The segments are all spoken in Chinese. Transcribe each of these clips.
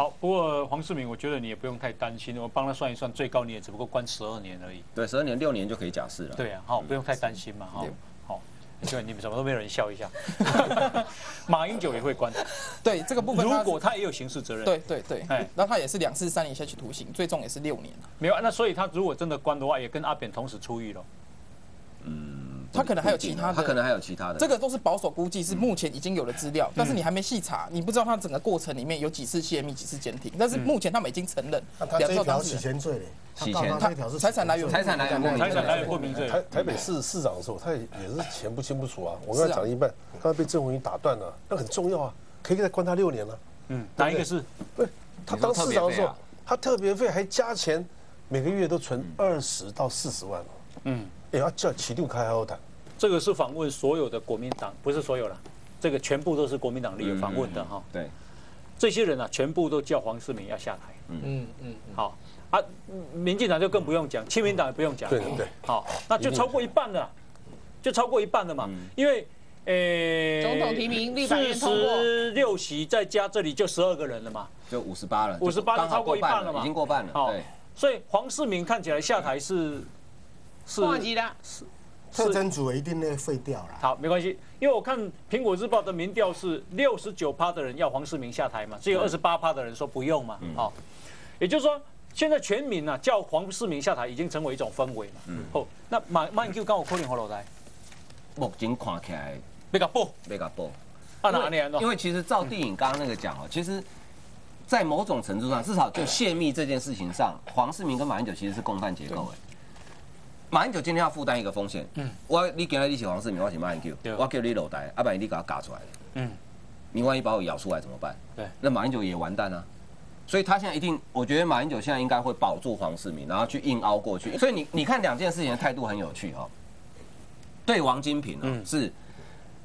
好，不过黄世明，我觉得你也不用太担心，我帮他算一算，最高你也只不过关十二年而已。对，十二年六年就可以假释了。对啊，好，不用太担心嘛，哈对。好，对，你们怎么都没有人笑一下。马英九也会关，对这个部分，如果他也有刑事责任，对对对哎，那他也是两次三年下去徒刑，最重也是六年。没有，那所以他如果真的关的话，也跟阿扁同时出狱了。嗯，他可能还有其他的他可能还有其他的。这个都是保守估计，是目前已经有的资料，但是你还没细查，你不知道他整个过程里面有几次泄密、几次监听。但是目前他们已经承认那他这一条洗钱罪嘞，洗钱他一条是财产来源财产来源财产来源不明罪，台台北市市长的时候，他也也是钱不清不楚啊。我刚才讲了一半，刚才被郑文英打断了，那很重要啊，可以再关他六年了。嗯，哪一个是？对，他当市长的时候他特别费还加钱，每个月都存二十到四十万哦。嗯，也，要叫起六开还要谈。这个是访问所有的国民党，不是所有了，这个全部都是国民党立委访问的哈。对，这些人啊，全部都叫黄世明要下台。嗯嗯嗯，好啊，民进党就更不用讲，亲民党也不用讲。对对，好，那就超过一半了，就超过一半了嘛，因为。呃，总统提名立法院通过十六席再加这里就十二个人了嘛，就五十八了，58刚好超过一半了了，嘛已经过半了。好对，所以黄世明看起来下台是是忘记了，特征组一定会废掉了。好，没关系，因为我看苹果日报的民调是六十九趴的人要黄世明下台嘛，只有二十八趴的人说不用嘛，好，也就是说现在全民啊叫黄世明下台已经成为一种氛围嘛，哦，那马马英九刚我扣零后落来，目前看起来比较不，被他报。啊哪年因为其实照电影刚刚那个讲哦，其实，在某种程度上，至少就泄密这件事情上，黄世明跟马英九其实是共犯结构哎。马英九今天要负担一个风险，嗯，我你今天你是黄世明，我是马英九对，我叫你落台，要不然你给他嘎出来，嗯，你万一把我咬出来怎么办？对，那马英九也完蛋啊。所以他现在一定，我觉得马英九现在应该会保住黄世明，然后去硬凹过去。所以你你看两件事情的态度很有趣哦。对王金平哦、是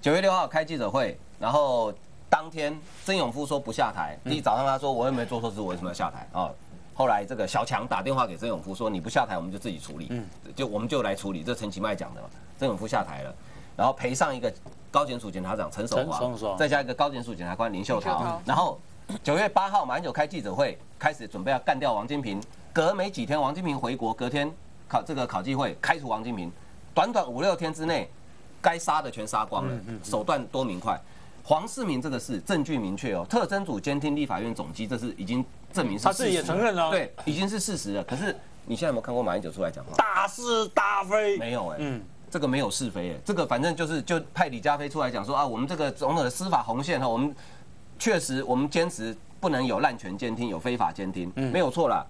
九月六号开记者会，然后当天曾永夫说不下台，第一早上他说我又没做错事，我为什么要下台啊？后来这个小强打电话给曾永夫说你不下台，我们就自己处理，嗯。就我们就来处理，这陈其迈讲的嘛。曾永夫下台了，然后赔上一个高检署检察长陈守华，再加一个高检署检察官林秀林秀桃桃，然后九月八号马英九开记者会，开始准备要干掉王金平，隔没几天王金平回国，隔天考这个考纪会开除王金平，短短五六天之内，该杀的全杀光了，手段多明快。黄世明这个是证据明确哦，特侦组监听立法院总机，这是已经证明是他自己也承认了啊对，已经是事实了。可是你现在有没有看过马英九出来讲话？大是大非，没有哎、嗯，这个没有是非哎，这个反正就是就派李佳飞出来讲说啊，我们这个总统的司法红线哈，我们确实我们坚持不能有滥权监听，有非法监听，没有错啦。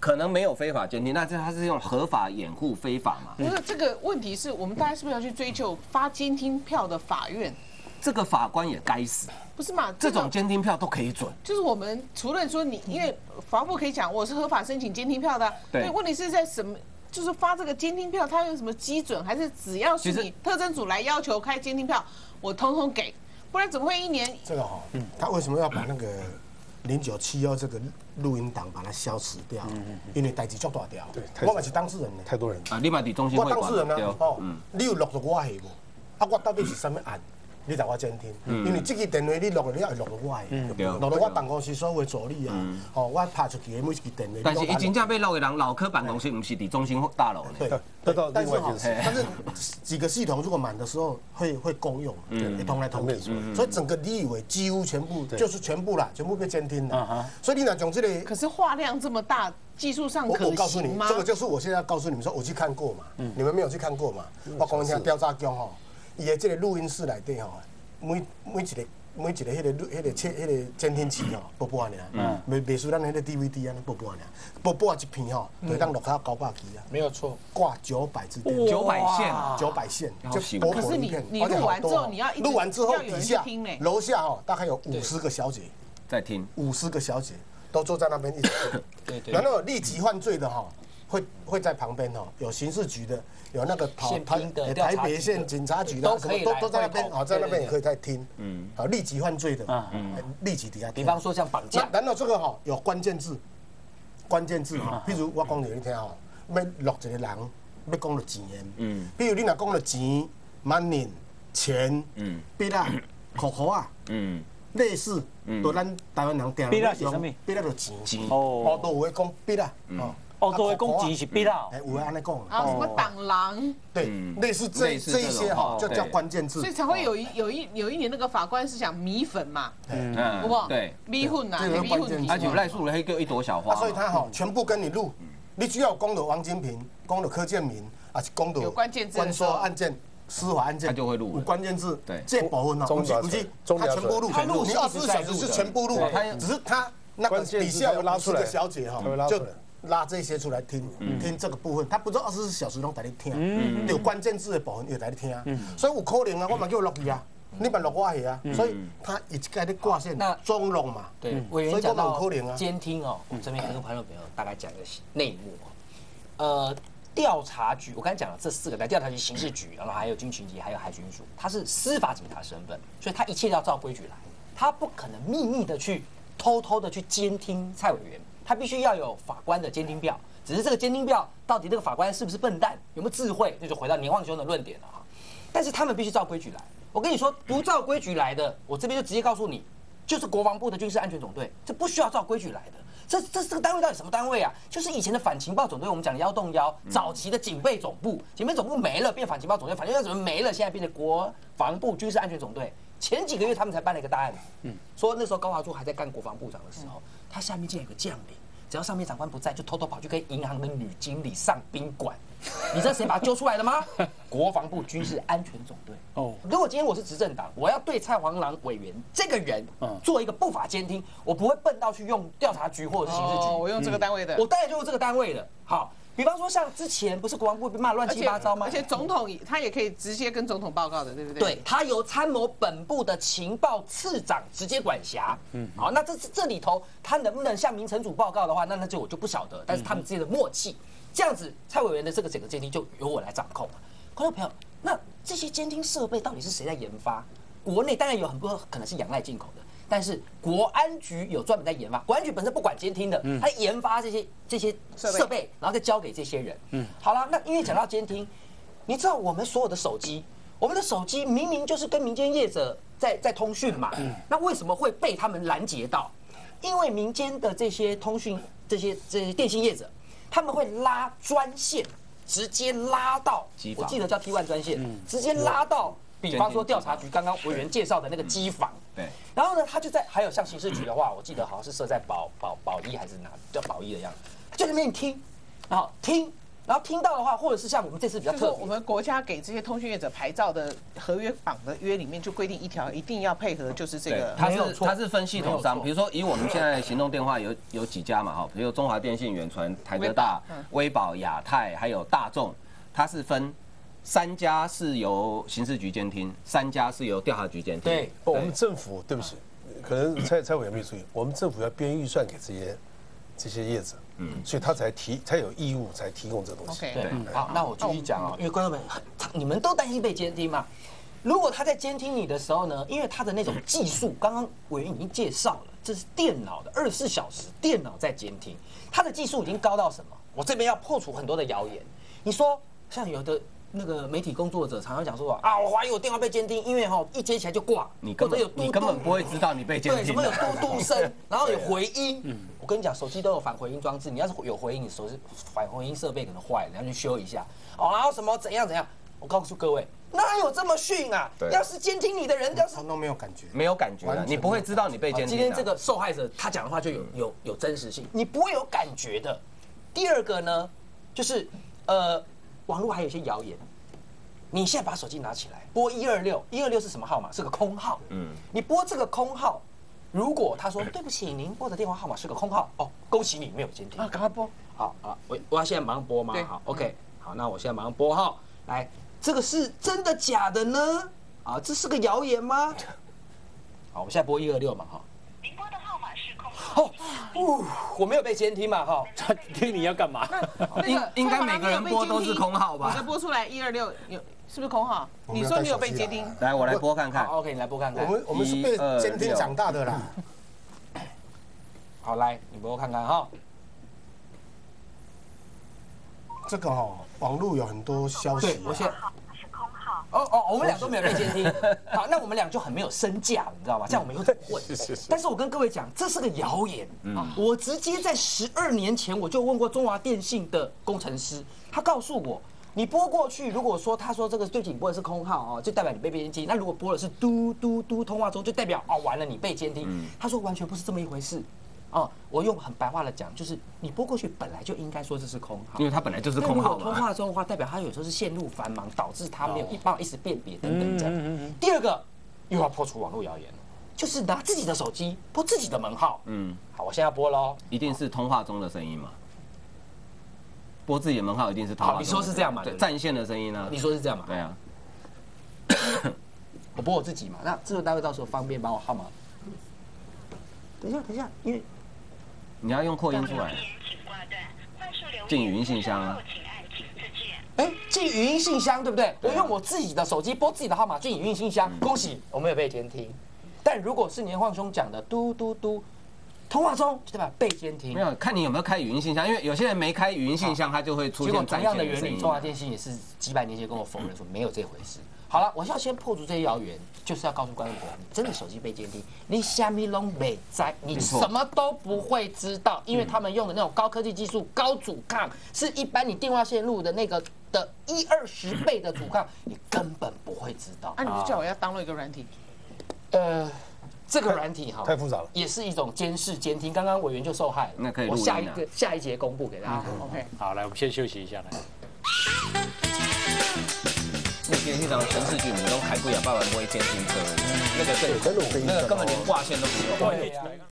可能没有非法监听，那这他是用合法掩护非法嘛？不是这个问题是我们大家是不是要去追究发监听票的法院？这个法官也该死，不是嘛？这种监听票都可以准。就是我们除了说你，因为法务部可以讲我是合法申请监听票的啊，对问题是在什么？就是发这个监听票，它有什么基准？还是只要是你特征组来要求开监听票，我通通给，不然怎么会一年？这个哈，他为什么要把那个零九七幺这个录音档把它消失掉？因为代志做大掉对，太我嘛是当事人呢。太多人。啊，立马抵中心我会馆当事人啊对，哦嗯，你有录到我系无？啊，我到底是什么案？你甲我监听，因为这个电话你录了，你也会录到我的，对录到我办公室所有的助理啊，哦，我拍出去的每一个电话。但是你都已经正被录的人，老科办公室不是抵中心大楼呢。对，那到但是哈另外一件事，但是几个系统如果满的时候会会共用，一通来通去，所以整个你以为几乎全部就是全部啦，全部被监听了。所以你若讲这个，可是话量这么大，技术上我可我告诉你行吗？，这个就是我现在告诉你们说，我去看过嘛，你们没有去看过嘛？我讲一下调查局吼，伊的这个录音室内底吼，每每一个。每一个迄个录、迄个切、迄个监听器吼，播播尔，袂袂输咱迄个 DVD 安尼播播尔，播播一片吼，就当录到九百 G 啊，没有错。挂九百支电，九百线啊，九百线，就薄可是你薄一片。你而且录完之后好多哦。你要录完之后底下楼下哦，大概有五十个小姐，在听。五十个小姐都坐在那边一起。听。对对。然后立即犯罪的哈，会会在旁边哦，有刑事局的，有那个台宪台台北县警察局的都都可以来都在那边会头哦，在那边也可以在听。嗯，好，立即犯罪的，嗯嗯，立即底下听。比方说像绑架那，然后这个哈有关键字，关键字哈，譬如我讲给你听哈，要录一个人，要讲到钱的，嗯，比如你若讲到钱、money、钱、嗯币啊、口口啊，嗯，类似，都咱台湾人定币啦是什么币啦就钱，钱。哦哦，都有诶讲币啦，哦，哦，都会攻击是必啦。哎，有诶安尼讲。啊什么党狼，对，类似这这一些哈就叫关键字。所以，才会有一有一有一年那个法官是讲米粉嘛，嗯。好不好？对，米粉呐，这个米粉而且赖树人个一朵小花。啊，所以他哈全部跟你录，你只要攻到王金平，攻到柯建明，啊是讲到有关键字的关说案件。司法案件他就会录有关键字，对。这保温啊，中是不是，他全部录，他录你二十四小时是全部录，只是他那个底下有拉出来。小姐哈就来拉这些出来听，听这个部分，他不是二十四小时拢在你听，有关键字的部分又在你听，所以有可能啊，我嘛叫录去啊，你嘛录我去啊，所以他一直在你挂线那中拢嘛，对，委所以讲员讲到有可能啊。监听哦，我这边跟朋友朋友大概讲一个内幕哦。呃，调查局，我刚才讲了这四个在，调查局、刑事局，然后还有军情局，还有海军署，他是司法警察身份，所以他一切要照规矩来，他不可能秘密的去偷偷的去监听蔡委员，他必须要有法官的监听票。只是这个监听票到底这个法官是不是笨蛋，有没有智慧，那就回到年旺兄的论点了哈。但是他们必须照规矩来。我跟你说，不照规矩来的，我这边就直接告诉你，就是国防部的军事安全总队，这不需要照规矩来的。这这这个单位到底什么单位啊？就是以前的反情报总队，我们讲幺洞幺，早期的警备总部，警备总部没了，变反情报总队，反情报总队没了，现在变成国防部军事安全总队。前几个月他们才办了一个大案，嗯，说那时候高华柱还在干国防部长的时候，他下面竟然有个将领，只要上面长官不在，就偷偷跑去跟银行的女经理上宾馆。你知道谁把他揪出来的吗？国防部军事安全总队。哦哦，如果今天我是执政党，我要对蔡黄郎委员这个人嗯做一个不法监听，我不会笨到去用调查局或者是刑事局。哦，我用这个单位的，我当然就用这个单位的。好，比方说像之前不是国防部被骂乱七八糟吗？而且总统他也可以直接跟总统报告的，对不对？对，他由参谋本部的情报次长直接管辖。嗯，好，那这这里头他能不能向民臣组报告的话，那那就我就不晓得。但是他们之间的默契，这样子蔡委员的这个整个监听就由我来掌控嘛。观众朋友，那这些监听设备到底是谁在研发？国内当然有很多可能是仰赖进口的。但是国安局有专门在研发，国安局本身不管监听的，他研发这些这些设备，然后再交给这些人。嗯，好了，那因为讲到监听，你知道我们所有的手机，我们的手机明明就是跟民间业者在在通讯嘛，那为什么会被他们拦截到？因为民间的这些通讯这些这些电信业者，他们会拉专线，直接拉到我记得叫 T one 专线，直接拉到，比方说调查局刚刚委员介绍的那个机房。对，然后呢，他就在还有像刑事局的话，我记得好像是设在保保保一还是哪叫保一的样子，他就在那边听，然后听，然后听到的话，或者是像我们这次比较特别，就是我们国家给这些通讯业者牌照的合约绑的约里面就规定一条，一定要配合就是这个，对它没有错是它是分系统商，比如说以我们现在行动电话有有几家嘛哈，比如中华电信、远传、台科大、威宝、亚太，还有大众，它是分三家是由刑事局监听，三家是由调查局监听。对不，我们政府对不起，可能蔡蔡委员没注意，我们政府要编预算给这些这些业者，嗯，所以他才提才有义务才提供这东西。对，好，那我继续讲哦，因为观众们很，你们都担心被监听嘛。如果他在监听你的时候呢，因为他的那种技术，刚刚委员已经介绍了，这是电脑的二十四小时电脑在监听，他的技术已经高到什么？我这边要破除很多的谣言。你说像有的那个媒体工作者常常讲说啊，我怀疑我电话被监听，因为哈一接起来就挂，你根本有嘟嘟本你根本不会知道你被监对，什么有。嘟嘟 声，然后有回音。我跟你讲，手机都有反回音装置，你要是有回音，你手机反回音设备可能坏了，你要去修一下。哦，然后什么怎样怎样？我告诉各位，哪有这么逊啊？对要是监听你的人，要是他都没有感觉。没有感觉的，你不会知道你被监听的。今天这个受害者他讲的话就有有有真实性，你不会有感觉的。第二个呢，就是呃，网络还有一些谣言。你现在把手机拿起来，拨一二六，一二六是什么号码？是个空号。嗯，你拨这个空号，如果他说对不起，您拨的电话号码是个空号，哦，恭喜你没有监听啊，赶快拨，好啊，我我要现在马上拨吗对？好，OK，好，那我现在马上拨号。来，这个是真的假的呢？啊，这是个谣言吗？好，我现在拨一二六嘛哈。哦，呜，我没有被监听嘛哈。他听你要干嘛？那应应该每个人播都是空号吧你的播出来一二六有是不是空号？你说你有被带手机来接听，来，我来播看看。，OK，你来播看看我。们我们是被监听长大的啦。好，来，你播看看哈。这个哈，网络有很多消息啊，对我现哦哦，我们俩都没有被监听，好，那我们俩就很没有身价，你知道吗？这样我们以后怎么混？但是我跟各位讲，这是个谣言啊！我直接在十二年前我就问过中华电信的工程师，他告诉我，你拨过去，如果说他说这个对不起你拨的是空号哦，就代表你被监听；那如果拨的是嘟嘟嘟通话中，就代表哦完了你被监听。他说完全不是这么一回事。哦，我用很白话的讲，就是你拨过去本来就应该说这是空号，因为它本来就是空号通。话中的话，代表它有时候是线路繁忙，导致它没有哦一办法一时辨别等等这嗯样。第二个又要破除网络谣言了，就是拿自己的手机拨自己的门号。嗯，好，我现在要拨喽。一定是通话中的声音嘛。拨自己的门号一定是通话好你。说是这样嘛对占线的声音呢你？说是这样嘛？对啊，我拨我自己嘛。那制作单位到时候方便把我号码。等一下，等一下，因为你要用扩音出来。进语音信箱啊。哎，进语音信箱对不对？我用我自己的手机拨自己的号码进语音信箱，嗯恭喜我没有被监听。但如果是年晃兄讲的嘟嘟嘟，通话中对吧被监听没。有看你有没有开语音信箱，因为有些人没开语音信箱，他就会出结果同样的原理。中华电信也是几百年前跟我否认说没有这回事。好了，我要先破除这些谣言，就是要告诉观众朋友，你真的手机被监听，你虾米拢没在，你什么都不会知道，因为他们用的那种高科技技术、高阻抗，是一般你电话线路的那个的一二十倍的阻抗，你根本不会知道啊，。你就叫我要当了一个软体，呃，这个软体哈，太复杂了也是一种监视监听。刚刚委员就受害了，那可以啊我下一个下一节公布给大家看。OK。好，来，我们先休息一下，来。那电信长全市局，我们都开过呀，爸爸不会监听车，那个对，真的那个根本连挂线都不用。